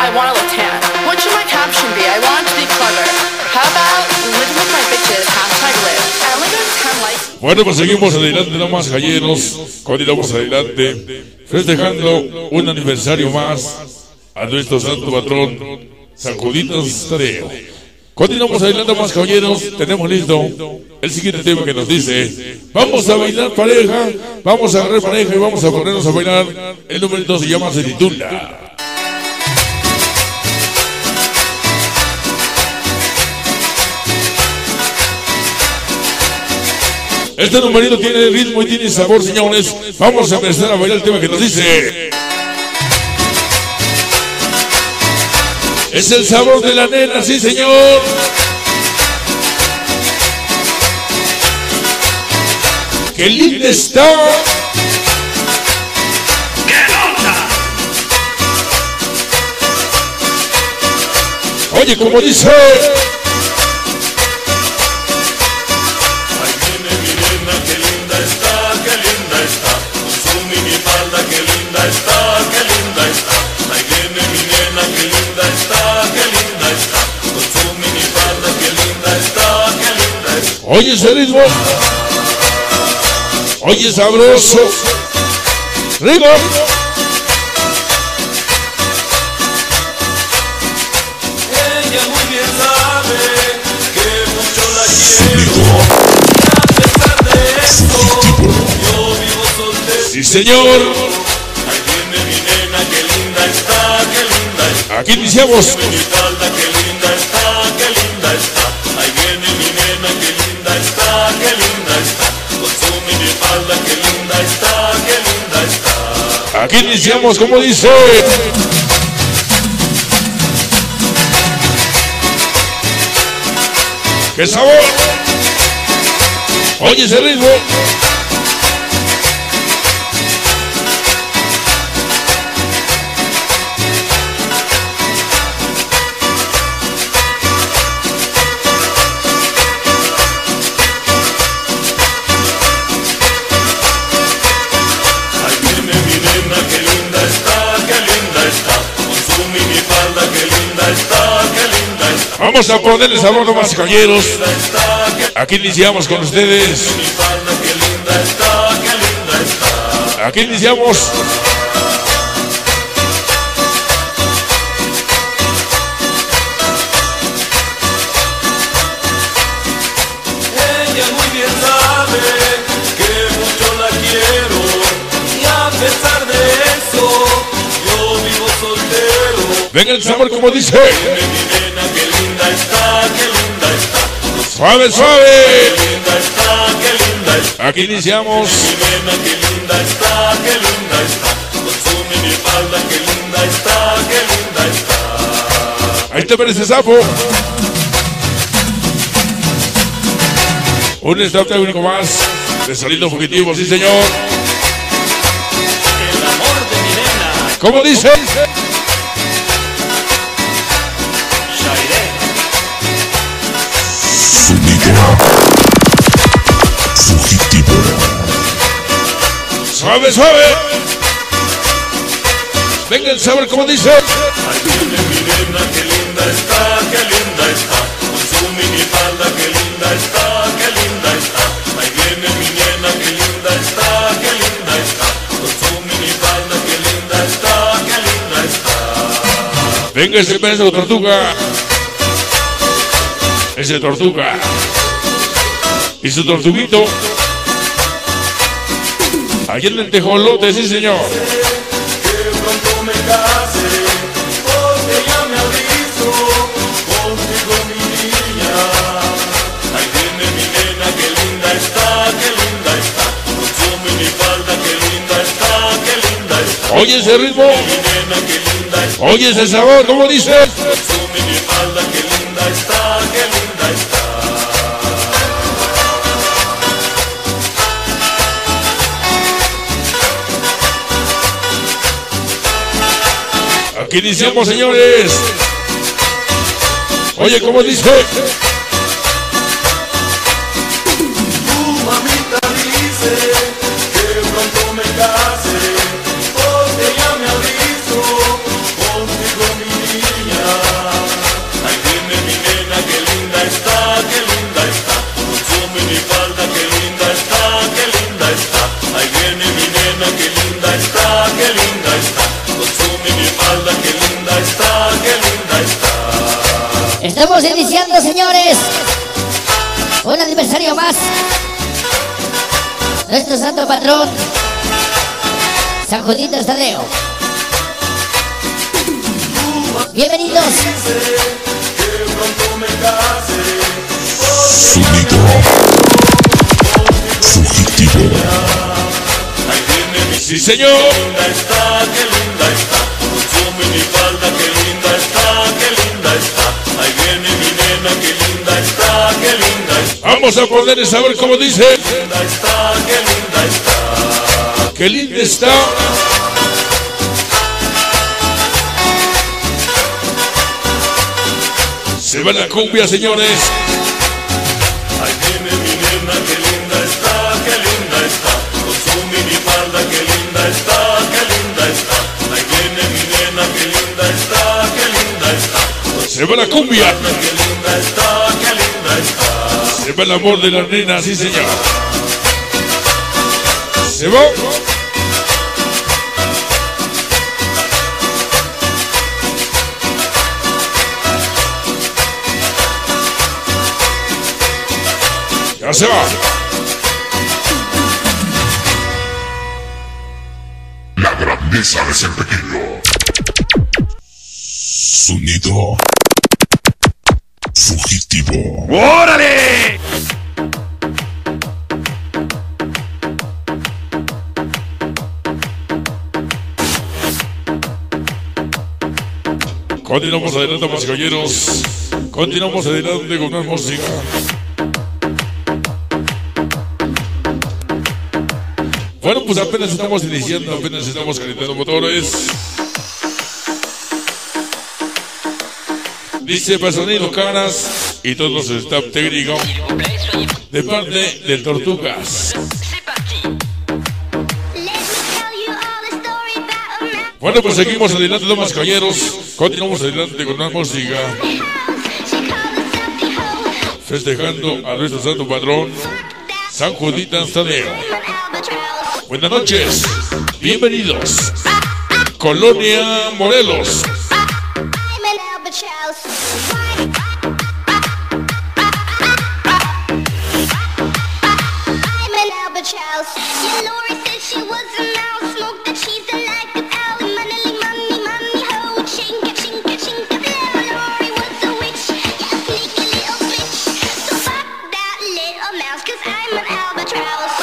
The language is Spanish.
I want a. What should my caption be? I want to be clever. How about living my bitches? Hashtag live. I only got 10 likes. Bueno, pues seguimos adelante nomás, galleros. Continuamos adelante, festejando un aniversario más a nuestro santo patrón, San Juditas Tadeo. Continuamos adelante más, caballeros. Tenemos listo el siguiente tema que nos dice: Vamos a bailar pareja, vamos a agarrar pareja y vamos a ponernos a bailar. El número 2 se llama, se titula. Este numerito tiene ritmo y tiene sabor, señores. Vamos a empezar a bailar el tema que nos dice. Es el sabor de la nena, sí, señor. ¡Qué linda está! Oye, como dice. Oye ese ritmo. Oye sabroso. Ritmo. Ella muy bien sabe que mucho la quiero. Y a pesar de eso, yo vivo soltero. Sí, señor. Ahí viene mi nena, qué linda está, qué linda está. Aquí iniciamos. Aquí iniciamos, como dice. ¡Qué sabor! Oye ese ritmo. Vamos a ponerle sabor caballeros. Linda está, qué Aquí iniciamos con ustedes. Aquí iniciamos. Ella muy bien sabe que mucho la quiero y a pesar de eso yo vivo soltero. Venga el sabor, como dice. Suave, suave. Aquí iniciamos. Ahí te parece sapo. Un stop técnico más de salido fugitivo, sí señor. El amor de mi nena, ¿Cómo dice? Suave, suave. Venga el sabor, como dice. Ahí viene mi nena, qué linda está, qué linda está. Con su minifalda, qué linda está, qué linda está. Ahí viene mi nena, qué linda está, qué linda está. Con su minifalda, qué linda está, qué linda está. Venga ese pedazo tortuga. Ese tortuga. Y su tortuguito. Allí en el tejolote, sí señor. Que pronto me case, porque ya me aviso contigo mi niña. Ahí viene mi nena, qué linda está, qué linda está. Con su minifalda, qué linda está, qué linda está. Oye ese ritmo. Mi. Oye ese sabor, ¿cómo dice? Aquí iniciamos, señores. Oye, ¿cómo dice? Aniversario más. Nuestro santo patrón, San Judito Estadeo. Bienvenidos. Sonido mi Sí, señor. Vamos a poder saber cómo dice. Linda está, qué linda está. Qué linda está. Se va la cumbia, señores. Ahí viene mi nena, qué linda está, qué linda está. Con su minifalda, qué linda está, qué linda está. Ahí viene mi nena, qué linda está, qué linda está. Se va la cumbia. Qué linda está, qué linda está. Se va el amor de la nena, sí, señor. Se va. Ya se va. La grandeza de ser pequeño. Sonido fugitivo. Continuamos adelante, más caballeros. Continuamos adelante con más música. Bueno, pues apenas estamos iniciando, apenas estamos calentando motores. Dice Pasonino Caras y todos los staff técnicos de parte del Tortugas. Bueno, pues seguimos adelante, damas caballeros. Continuamos adelante con más música. Festejando a nuestro santo patrón, San Judita Tadeo. Buenas noches, bienvenidos. Colonia Morelos. Cause I'm an albatross.